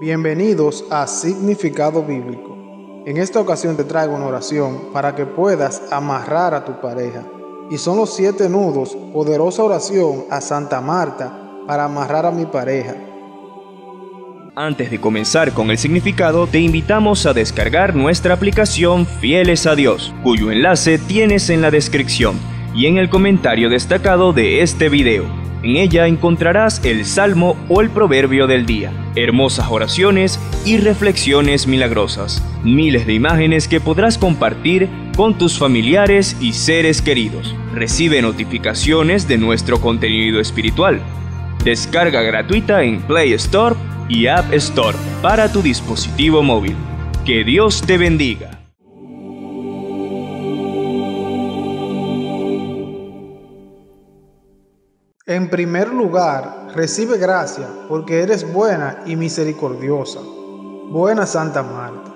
Bienvenidos a Significado Bíblico. En esta ocasión te traigo una oración para que puedas amarrar a tu pareja. Y son los siete nudos, poderosa oración a Santa Marta para amarrar a mi pareja. Antes de comenzar con el significado, te invitamos a descargar nuestra aplicación Fieles a Dios, cuyo enlace tienes en la descripción y en el comentario destacado de este video. En ella encontrarás el salmo o el proverbio del día, hermosas oraciones y reflexiones milagrosas, miles de imágenes que podrás compartir con tus familiares y seres queridos. Recibe notificaciones de nuestro contenido espiritual. Descarga gratuita en Play Store y App Store para tu dispositivo móvil. Que Dios te bendiga. En primer lugar, recibe gracia porque eres buena y misericordiosa. Buena Santa Marta.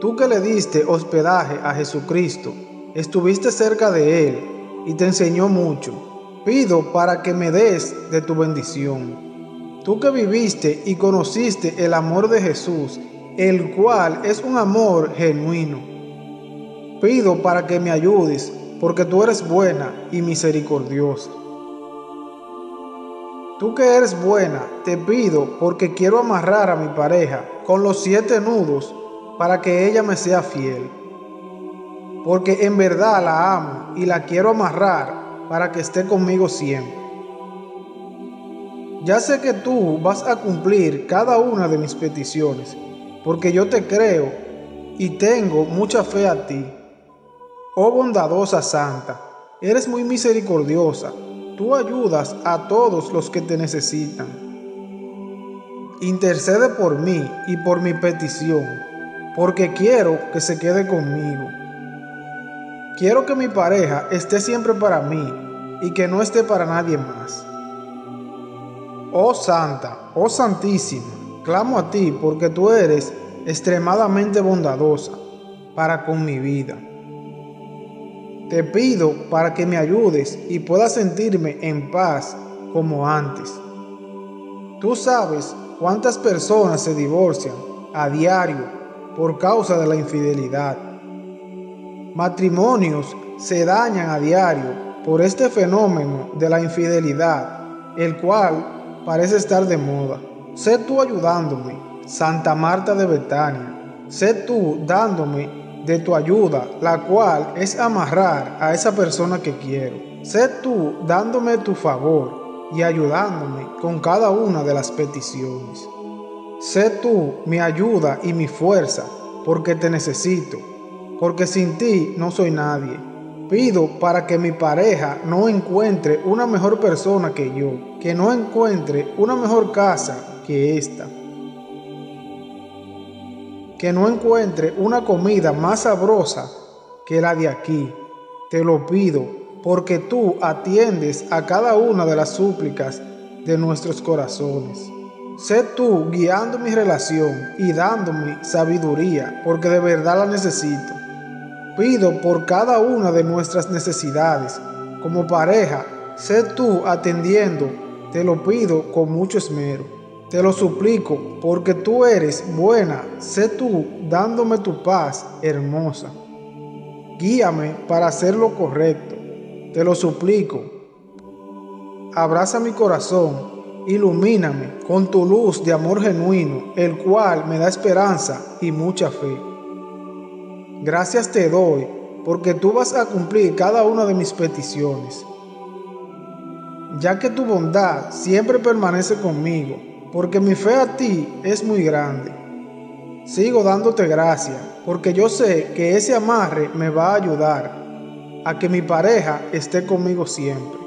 Tú que le diste hospedaje a Jesucristo, estuviste cerca de Él y te enseñó mucho. Pido para que me des de tu bendición. Tú que viviste y conociste el amor de Jesús, el cual es un amor genuino. Pido para que me ayudes porque tú eres buena y misericordiosa. Tú que eres buena, te pido porque quiero amarrar a mi pareja con los siete nudos para que ella me sea fiel. Porque en verdad la amo y la quiero amarrar para que esté conmigo siempre. Ya sé que tú vas a cumplir cada una de mis peticiones, porque yo te creo y tengo mucha fe a ti. Oh bondadosa Santa, eres muy misericordiosa Tú ayudas a todos los que te necesitan. Intercede por mí y por mi petición, porque quiero que se quede conmigo. Quiero que mi pareja esté siempre para mí y que no esté para nadie más. Oh Santa, oh Santísima, clamo a ti porque tú eres extremadamente bondadosa para con mi vida. Te pido para que me ayudes y pueda sentirme en paz como antes. Tú sabes cuántas personas se divorcian a diario por causa de la infidelidad. Matrimonios se dañan a diario por este fenómeno de la infidelidad, el cual parece estar de moda. Sé tú ayudándome, Santa Marta de Betania. Sé tú dándome de tu ayuda, la cual es amarrar a esa persona que quiero. Sé tú dándome tu favor y ayudándome con cada una de las peticiones. Sé tú mi ayuda y mi fuerza, porque te necesito, porque sin ti no soy nadie. Pido para que mi pareja no encuentre una mejor persona que yo, que no encuentre una mejor casa que esta que no encuentre una comida más sabrosa que la de aquí. Te lo pido, porque tú atiendes a cada una de las súplicas de nuestros corazones. Sé tú guiando mi relación y dándome sabiduría, porque de verdad la necesito. Pido por cada una de nuestras necesidades. Como pareja, sé tú atendiendo, te lo pido con mucho esmero. Te lo suplico, porque tú eres buena, sé tú dándome tu paz hermosa. Guíame para hacer lo correcto, te lo suplico. Abraza mi corazón, ilumíname con tu luz de amor genuino, el cual me da esperanza y mucha fe. Gracias te doy, porque tú vas a cumplir cada una de mis peticiones, ya que tu bondad siempre permanece conmigo porque mi fe a ti es muy grande. Sigo dándote gracias, porque yo sé que ese amarre me va a ayudar a que mi pareja esté conmigo siempre.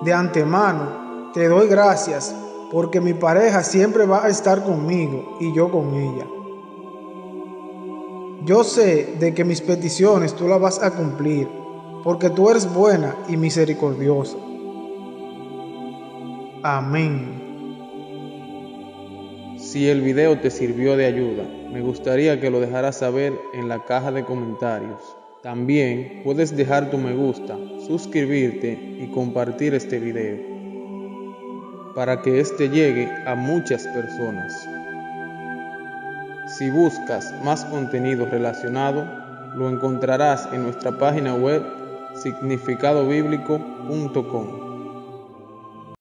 De antemano, te doy gracias porque mi pareja siempre va a estar conmigo y yo con ella. Yo sé de que mis peticiones tú las vas a cumplir, porque tú eres buena y misericordiosa. Amén. Si el video te sirvió de ayuda, me gustaría que lo dejaras saber en la caja de comentarios. También puedes dejar tu me gusta, suscribirte y compartir este video. para que éste llegue a muchas personas. Si buscas más contenido relacionado, lo encontrarás en nuestra página web significadobíblico.com.